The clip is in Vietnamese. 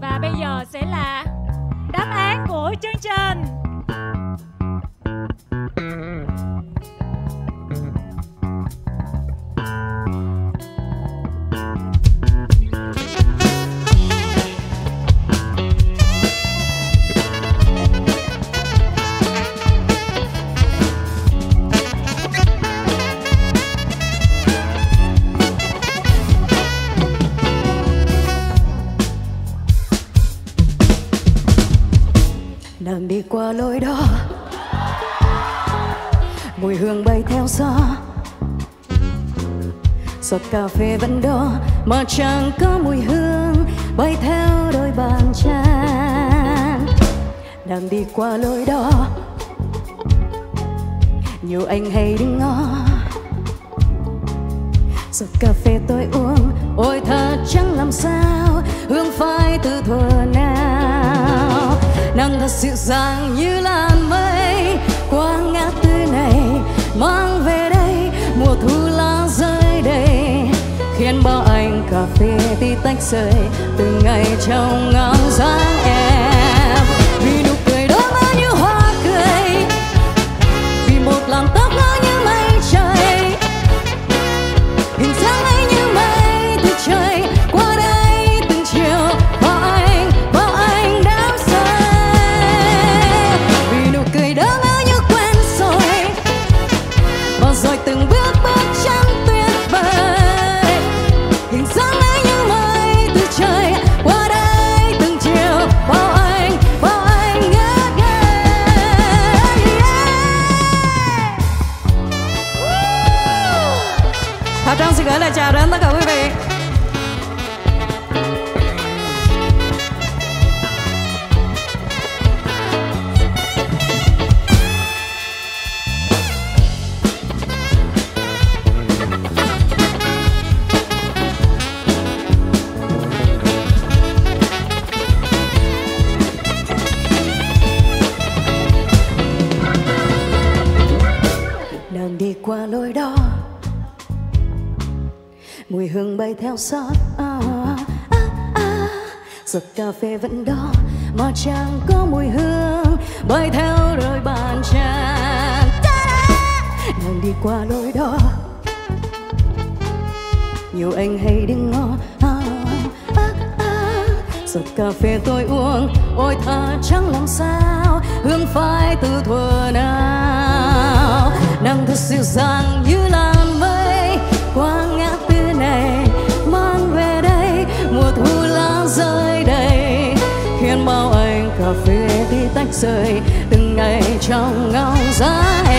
Và bây giờ sẽ là đáp án của chương trình. Nàng đi qua lối đó. Mùi hương bay theo gió. Giọt cà phê vẫn đó mà chẳng có mùi hương bay theo đôi bàn chân nàng đi qua lối đó. Nhiều anh hay đứng ngó. Giọt cà phê tôi uống, ôi thật chẳng làm sao, hương phai từ thuở nào nắng thật dịu dàng như làn mây. Qua ngã tư này mang về đây, mùa thu lá rơi đầy. Khiến bao anh cà phê tí tách rơi từng ngày trong ngóng dáng em. Gửi lời chào đến tất cả quý vị. Nàng đi qua lối đó mùi hương bay theo gió. À, à, à. giọt cà phê vẫn đó mà chẳng có mùi hương bay theo đôi bàn chân nàng đi qua lối đó. Nhiều anh hay đứng ngó. À, à, à. giọt cà phê tôi uống ôi thà chẳng làm sao hương phai từ thuở nào. Nàng thật dịu dàng cà phê tí tách rời từng ngày trong ngóng giá em